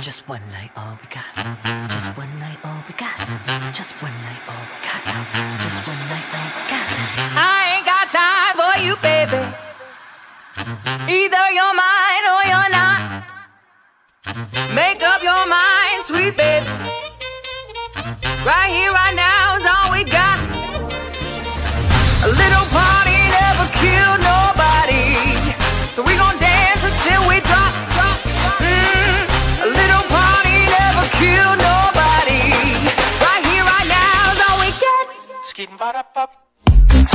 Just one night, all we got. Just one night, all we got. Just one night, all we got. Just one night, all we got. I ain't got time for you, baby. Either you're mine or you're not. Make up your mind, sweet baby. Right here, right now is all we got. A little party Ba-da-ba-ba.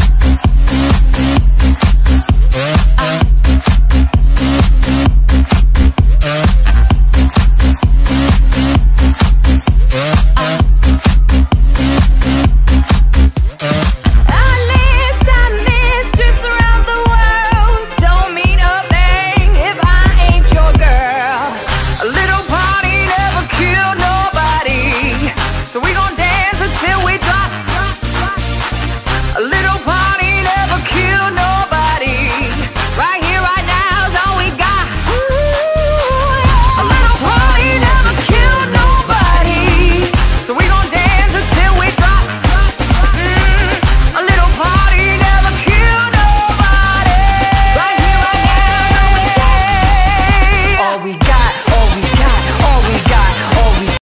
we got.